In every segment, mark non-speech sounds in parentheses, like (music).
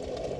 you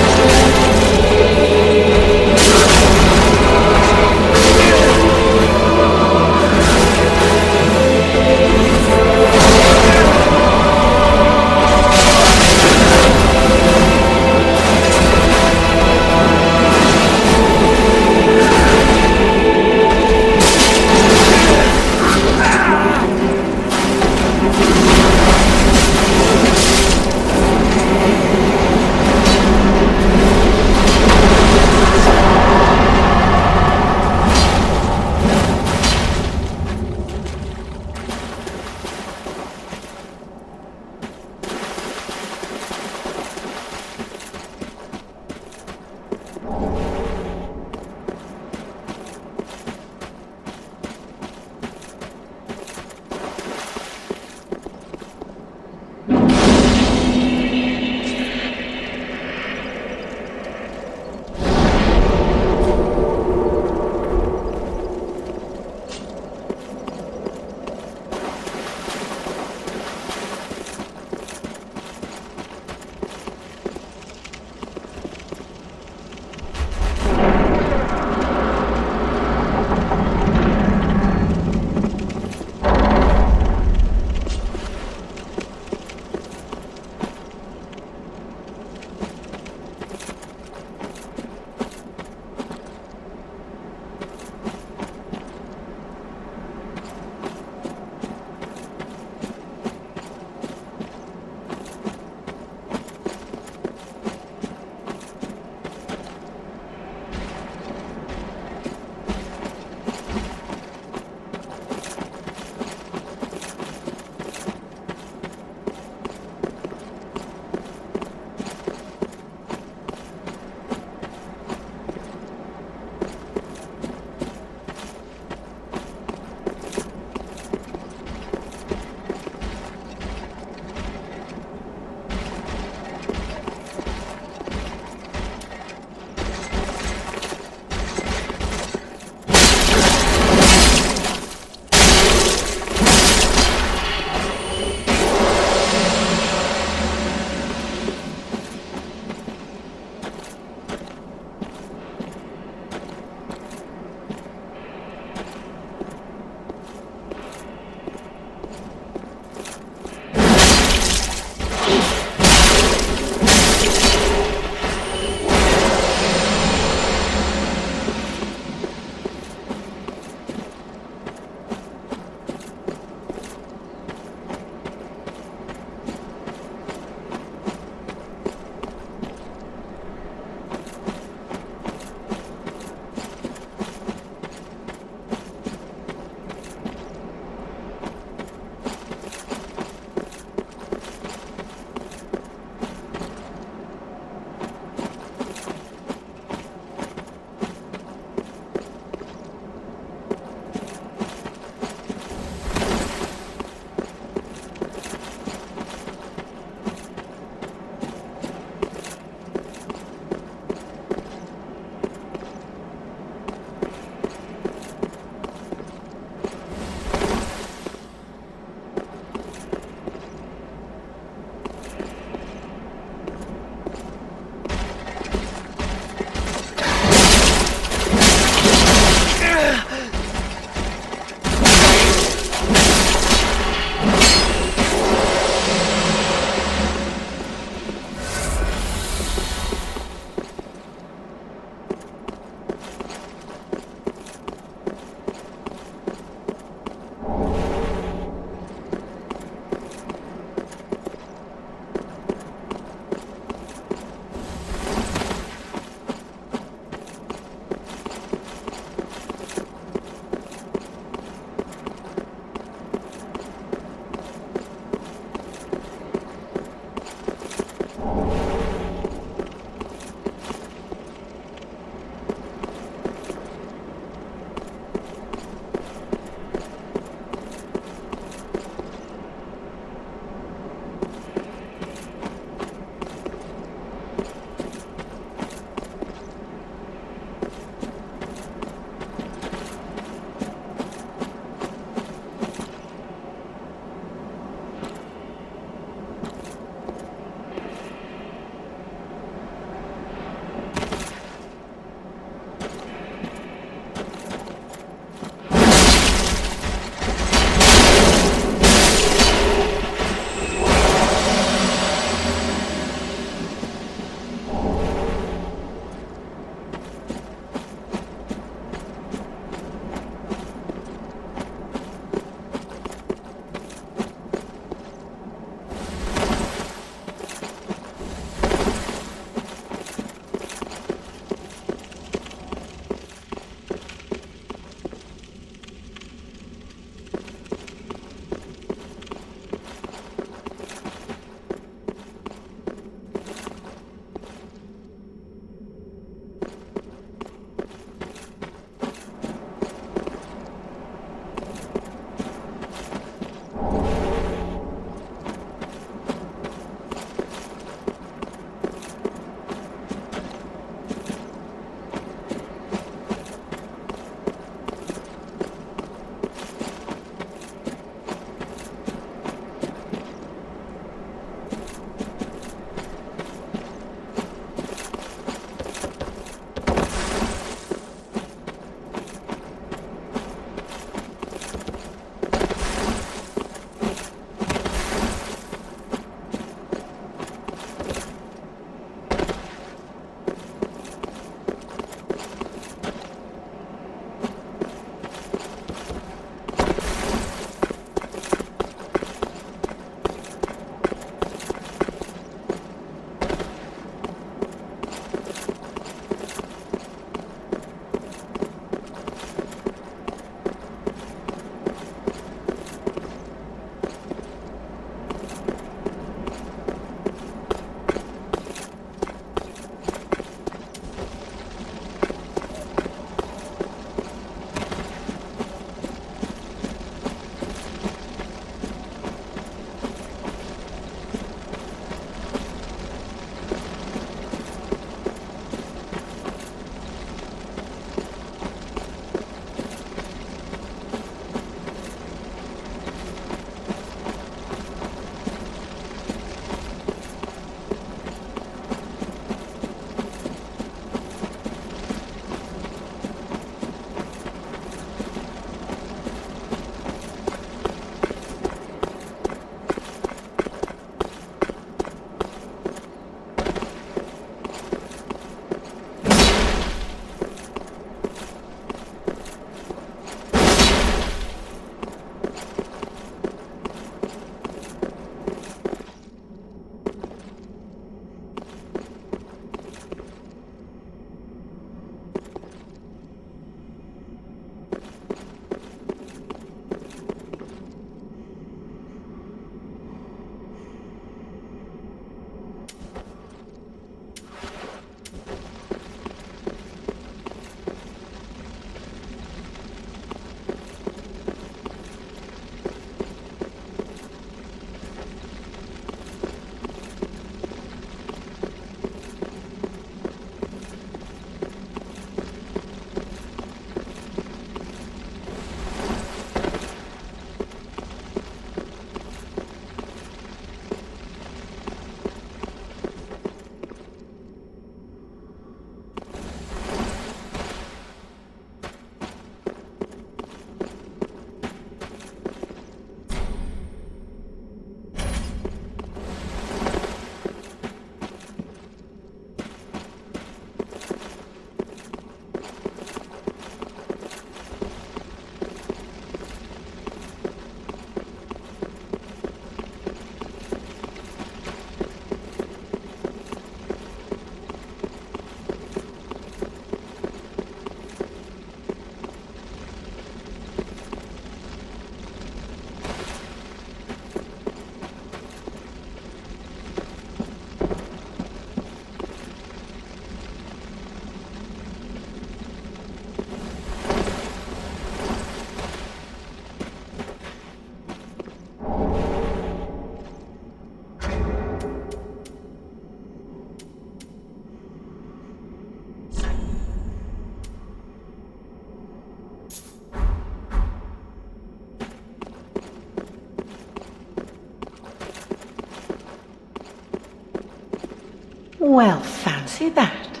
Well, fancy that.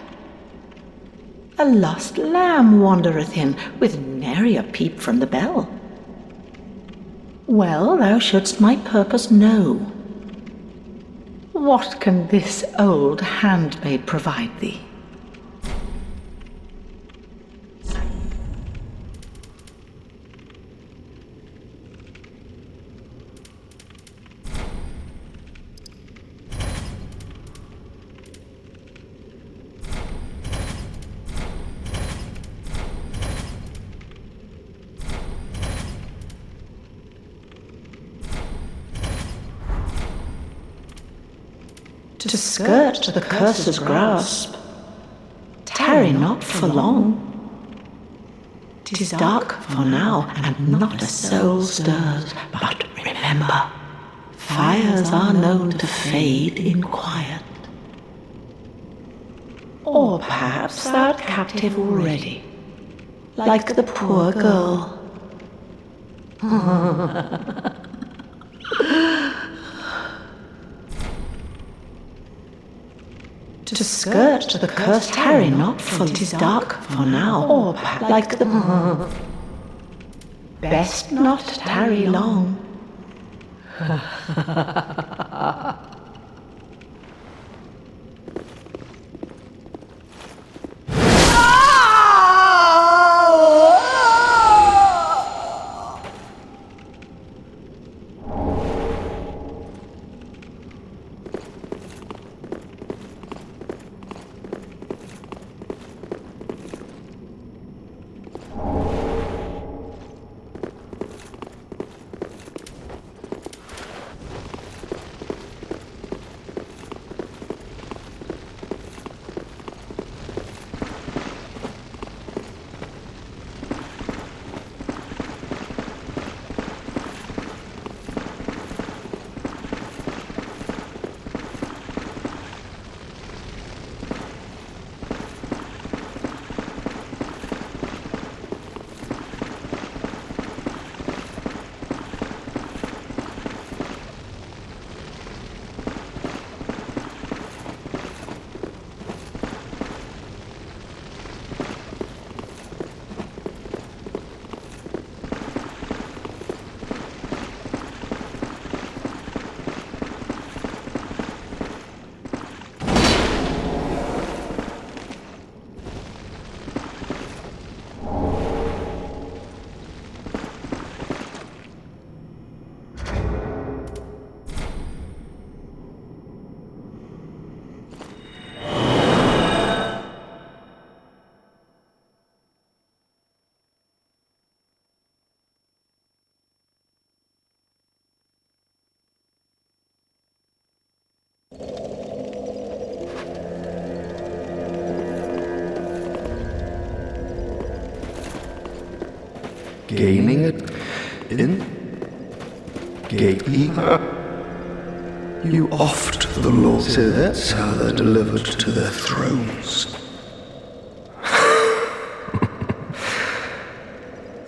A lost lamb wandereth in, with nary a peep from the bell. Well, thou shouldst my purpose know. What can this old handmaid provide thee? To skirt the curse's grasp. Tarry not for long. Tis dark for now, and not a soul stirs. But remember, fires are known to fade in quiet. Or perhaps thou'rt captive already, like the poor girl. (laughs) to skirt the cursed Harry, not for tis dark for now, or like the (laughs) best not tarry long. (laughs) gaining it in gatekeeper. You oft the Lord that's how they're delivered to their thrones. (laughs)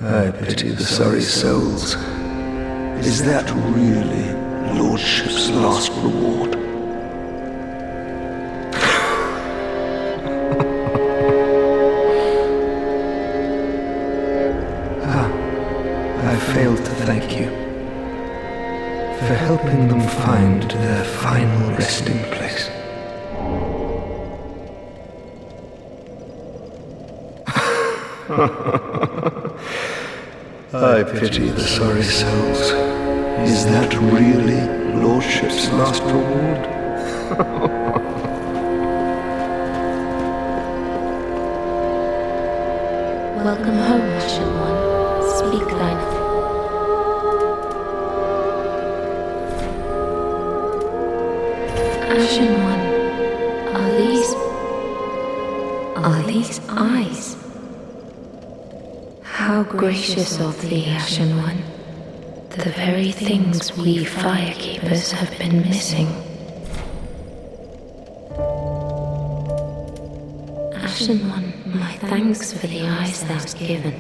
I pity the sorry souls. Is that really Lordship's last reward? I failed to thank you for helping them find their final resting place. (laughs) I pity the sorry souls. Is that really Lordship's last reward? Welcome home, Ashen One. Speak thine. Ashen One, are these. Are these eyes? How gracious of thee, Ashen One. The very things we firekeepers have been missing. Ashen One, my thanks for the eyes thou'st given.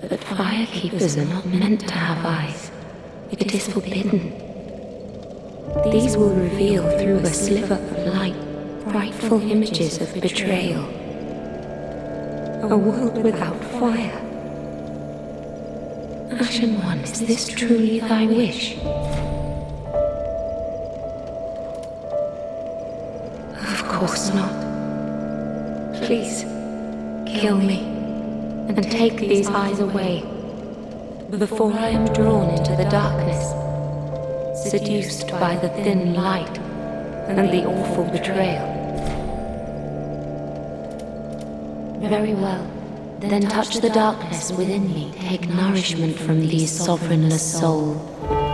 But firekeepers are not meant to have eyes. It is forbidden. Reveal through a sliver of light frightful images of betrayal. A world without fire. Ashen One, is this truly thy wish? Of course not. Please, kill me, and take these eyes away, before I am drawn into the darkness, seduced by the thin light and the awful betrayal. Very well. Then touch the darkness within me. Take nourishment from these sovereignless souls.